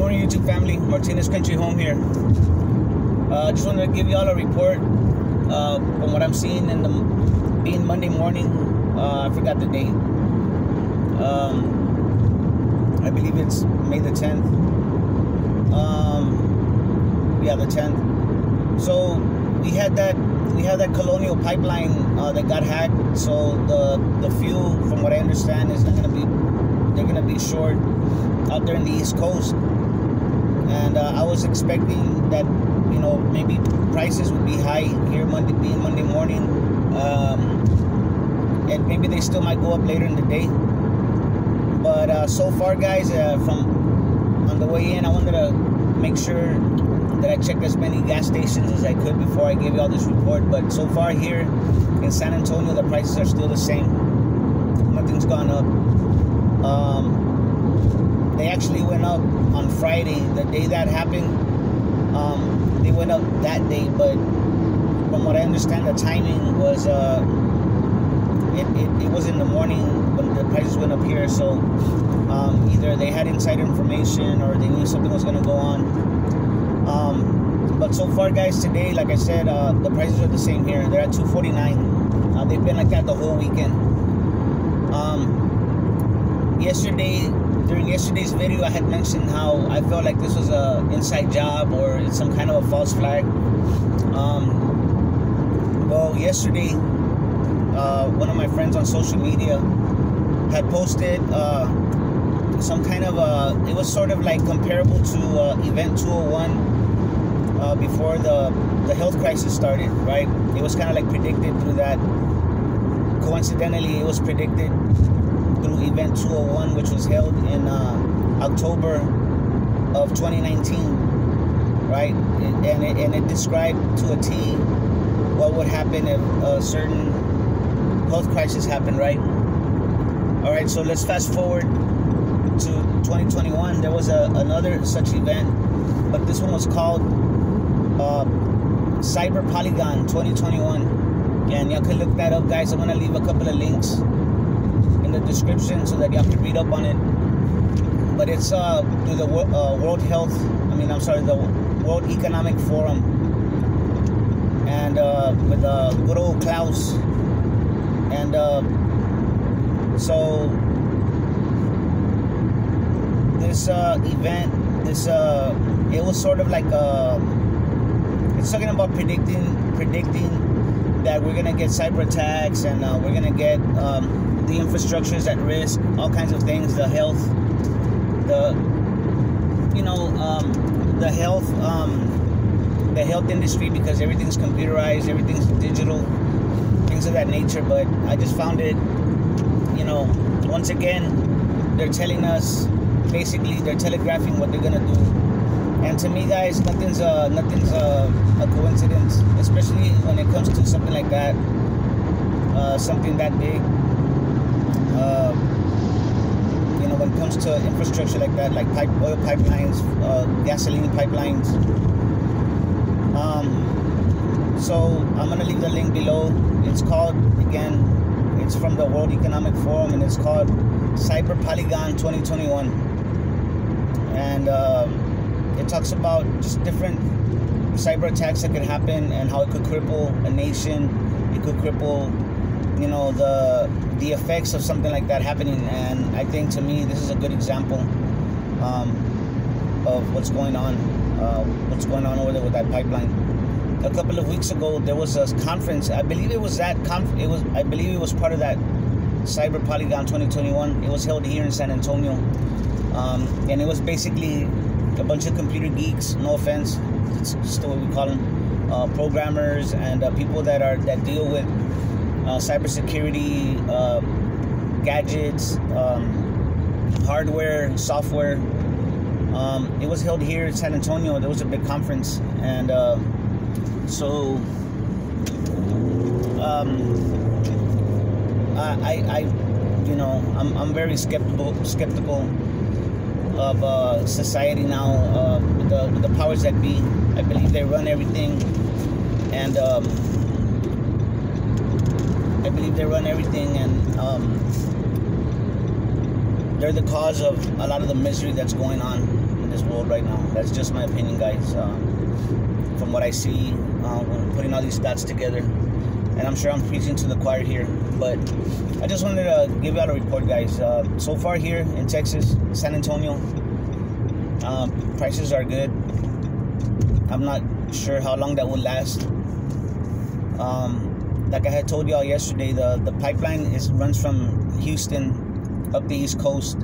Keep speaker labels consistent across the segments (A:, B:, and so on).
A: morning, YouTube family. Martinez Country Home here. Uh, just wanted to give y'all a report uh, from what I'm seeing in the being Monday morning. Uh, I forgot the date. Um, I believe it's May the 10th. Um, yeah, the 10th. So we had that we had that colonial pipeline uh, that got hacked. So the the fuel, from what I understand, is not gonna be they're gonna be short out there in the East Coast. And uh, I was expecting that you know maybe prices would be high here Monday being Monday morning, um, and maybe they still might go up later in the day. But uh, so far, guys, uh, from on the way in, I wanted to make sure that I checked as many gas stations as I could before I gave you all this report. But so far here in San Antonio, the prices are still the same. Nothing's gone up. Um, they actually went up on Friday, the day that happened. Um, they went up that day, but from what I understand, the timing was uh, it, it, it was in the morning when the prices went up here. So um, either they had insider information or they knew something was going to go on. Um, but so far, guys, today, like I said, uh, the prices are the same here. They're at 249. Uh, they've been like that the whole weekend. Um, yesterday, during yesterday's video, I had mentioned how I felt like this was a inside job or some kind of a false flag. Um, well, yesterday, uh, one of my friends on social media had posted uh, some kind of a. It was sort of like comparable to uh, Event 201 uh, before the the health crisis started, right? It was kind of like predicted through that. Coincidentally, it was predicted through Event 201, which was held in uh, October of 2019, right? And it, and it described to a T what would happen if a certain health crisis happened, right? All right, so let's fast forward to 2021. There was a, another such event, but this one was called uh, Cyber Polygon 2021. And y'all can look that up, guys. I'm gonna leave a couple of links in the description so that you have to read up on it. But it's uh, through the uh, World Health, I mean, I'm sorry, the World Economic Forum, and uh, with uh, good old Klaus. And uh, so this uh, event, this uh, it was sort of like uh, it's talking about predicting predicting that we're gonna get cyber attacks and uh, we're gonna get um, the infrastructures at risk, all kinds of things, the health, the you know um, the health um, the health industry because everything's computerized, everything's digital, things of that nature. But I just found it, you know, once again, they're telling us basically they're telegraphing what they're gonna do. And to me, guys, nothing's uh, nothing's uh, a coincidence, especially when it comes to something like that, uh, something that big. Uh, you know, when it comes to infrastructure like that, like pipe, oil pipelines, uh, gasoline pipelines. Um, so I'm gonna leave the link below. It's called again. It's from the World Economic Forum, and it's called Cyber Polygon 2021. And uh, it talks about just different cyber attacks that could happen and how it could cripple a nation. It could cripple, you know, the the effects of something like that happening. And I think to me, this is a good example um, of what's going on. Uh, what's going on over there with that pipeline? A couple of weeks ago, there was a conference. I believe it was that conf- It was. I believe it was part of that Cyber Polygon 2021. It was held here in San Antonio, um, and it was basically a bunch of computer geeks. No offense, it's the way we call them, uh, programmers and uh, people that are that deal with uh, cybersecurity, uh, gadgets, um, hardware, software. Um, it was held here in San Antonio. There was a big conference, and uh, so um, I, I, you know, I'm, I'm very skeptical skeptical of uh, society now uh, with, the, the powers that be. I believe they run everything, and um, I believe they run everything, and um, they're the cause of a lot of the misery that's going on in this world right now. That's just my opinion, guys. Uh, from what I see uh, putting all these dots together, and I'm sure I'm preaching to the choir here, but I just wanted to give out a report, guys. Uh, so far here in Texas, San Antonio, uh, prices are good. I'm not sure how long that will last. Um, like I had told y'all yesterday, the the pipeline is runs from Houston up the East Coast,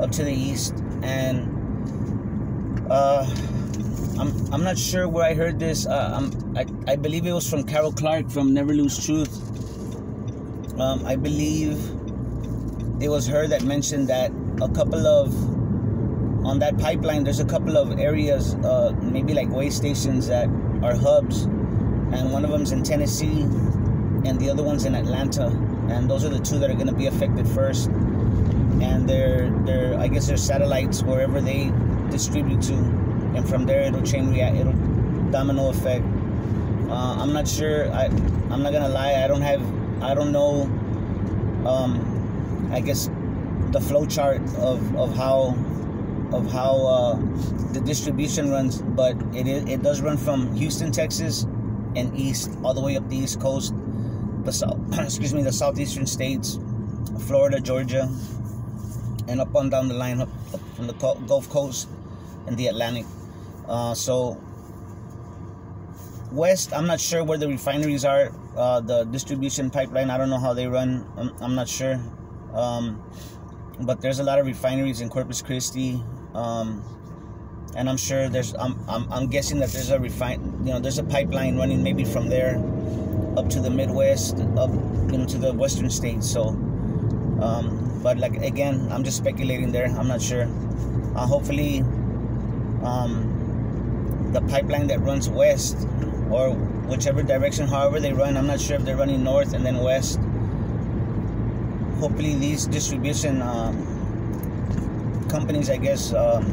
A: up to the east, and uh, I'm I'm not sure where I heard this. Uh, i I believe it was from Carol Clark from Never Lose Truth. Um, I believe it was her that mentioned that a couple of on that pipeline there's a couple of areas uh, maybe like way stations that are hubs and one of them's in tennessee and the other one's in atlanta and those are the two that are going to be affected first and they're they're i guess they're satellites wherever they distribute to and from there it'll chain react it'll domino effect uh, i'm not sure i i'm not gonna lie i don't have i don't know um i guess the flow chart of of how of how uh, the distribution runs, but it it does run from Houston, Texas, and east all the way up the East Coast, the south excuse me the southeastern states, Florida, Georgia, and up on down the line up, up from the Gulf Coast and the Atlantic. Uh, so west, I'm not sure where the refineries are. Uh, the distribution pipeline, I don't know how they run. I'm, I'm not sure. Um, but there's a lot of refineries in Corpus Christi, um, and I'm sure there's I'm, I'm, I'm guessing that there's a refine you know there's a pipeline running maybe from there up to the Midwest up you know to the western states so um, but like again I'm just speculating there I'm not sure uh, hopefully um, the pipeline that runs west or whichever direction however they run I'm not sure if they're running north and then west hopefully these distribution um, companies, I guess, um,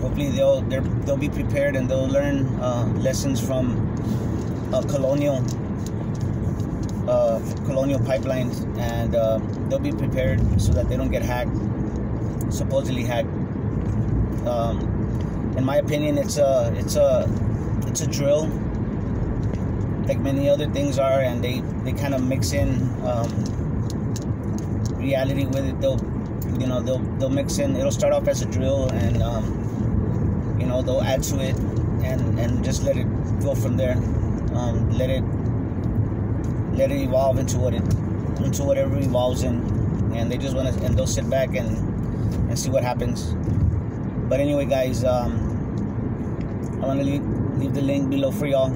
A: hopefully they'll they'll be prepared and they'll learn uh, lessons from colonial uh, colonial pipelines, and uh, they'll be prepared so that they don't get hacked, supposedly hacked. Um, in my opinion, it's a it's a it's a drill, like many other things are, and they they kind of mix in um, reality with it. They'll you know they'll they'll mix in it'll start off as a drill and um, you know they'll add to it and and just let it go from there. Um, let it let it evolve into what it into whatever evolves in. And they just want to and they'll sit back and and see what happens. But anyway guys um, I want to leave, leave the link below for y'all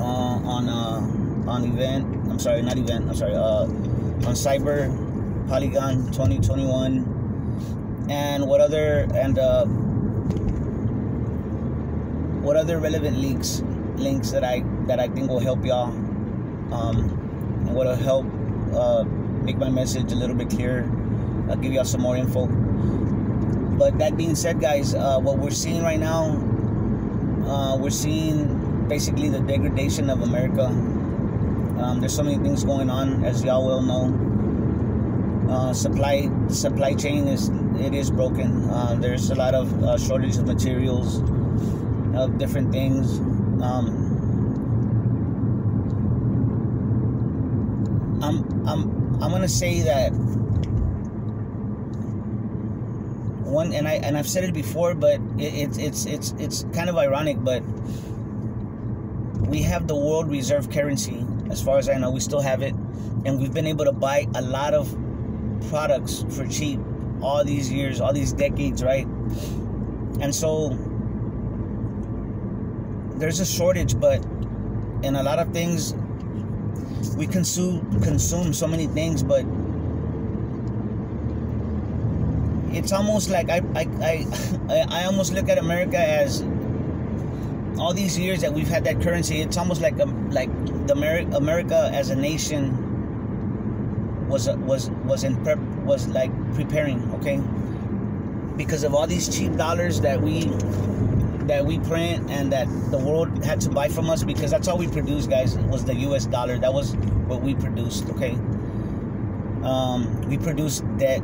A: uh, on uh, on event I'm sorry not event I'm sorry uh, on cyber Polygon 2021, and what other and uh, what other relevant links links that I that I think will help y'all, um, and what'll help uh, make my message a little bit clearer. I'll give y'all some more info. But that being said, guys, uh, what we're seeing right now, uh, we're seeing basically the degradation of America. Um, there's so many things going on, as y'all well know uh, supply supply chain is it is broken. Uh, there's a lot of uh, shortage of materials, of different things. Um, I'm I'm I'm gonna say that one and I and I've said it before, but it, it's it's it's kind of ironic, but we have the world reserve currency. As far as I know, we still have it, and we've been able to buy a lot of products for cheap all these years, all these decades, right? And so there's a shortage, but in a lot of things we consume consume so many things, but it's almost like I I, I I almost look at America as all these years that we've had that currency. It's almost like a, like the America America as a nation was was was in prep was like preparing okay? Because of all these cheap dollars that we that we print and that the world had to buy from us because that's all we produced guys was the US dollar. That was what we produced okay? Um, we produced debt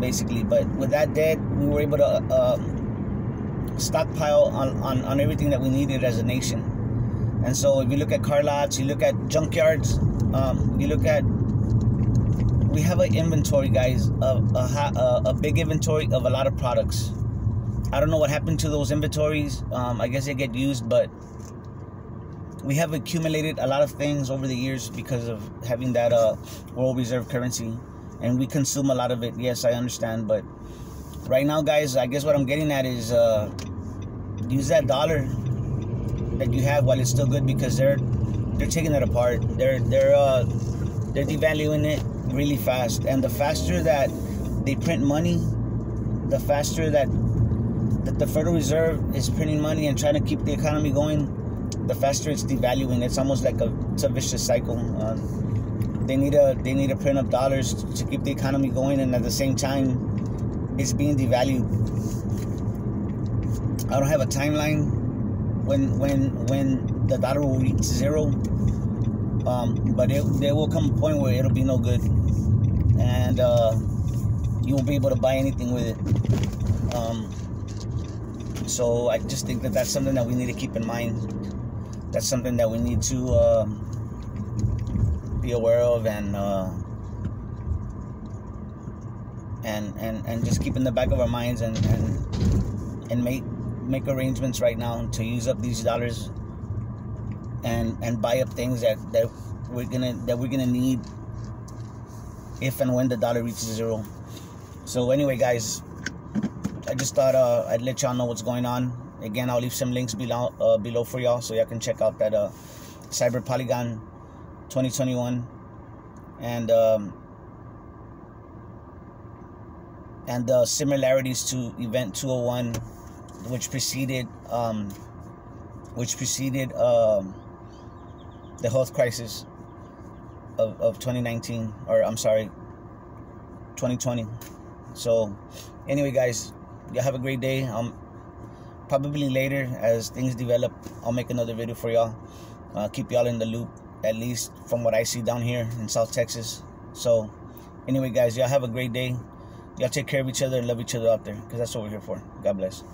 A: basically. But with that debt, we were able to uh, stockpile on, on, on everything that we needed as a nation. And so if you look at car lots, you look at junkyards, um, you look at we have an inventory, guys, a, a, a, big inventory of a lot of products. I don't know what happened to those inventories. Um, I guess they get used, but we have accumulated a lot of things over the years because of having that uh, world reserve currency, and we consume a lot of it. Yes, I understand, but right now, guys, I guess what I'm getting at is uh, use that dollar that you have while it's still good because they're they're taking it apart. They're they're uh, they're devaluing it really fast. And the faster that they print money, the faster that, that the Federal Reserve is printing money and trying to keep the economy going, the faster it's devaluing. It's almost like a, it's a vicious cycle. Uh, they need to they need to print up dollars to keep the economy going, and at the same time, it's being devalued. I don't have a timeline when when when the dollar will reach zero, um, but it, there will come a point where it'll be no good and uh, you won't be able to buy anything with it. Um, so I just think that that's something that we need to keep in mind. That's something that we need to uh, be aware of and uh, and and and just keep in the back of our minds and and and make make arrangements right now to use up these dollars and and buy up things that that we're gonna that we're gonna need if and when the dollar reaches zero. So anyway, guys, I just thought uh, I'd let y'all know what's going on. Again, I'll leave some links below uh, below for y'all so y'all can check out that uh, Cyber Polygon 2021 and um, and the similarities to Event 201, which preceded um, which preceded um, the health crisis of, of 2019 or I'm sorry 2020 so anyway guys y'all have a great day. Um probably later as things develop I'll make another video for y'all. Uh, keep y'all in the loop at least from what I see down here in South Texas. So anyway guys y'all have a great day. Y'all take care of each other and love each other out there because that's what we're here for. God bless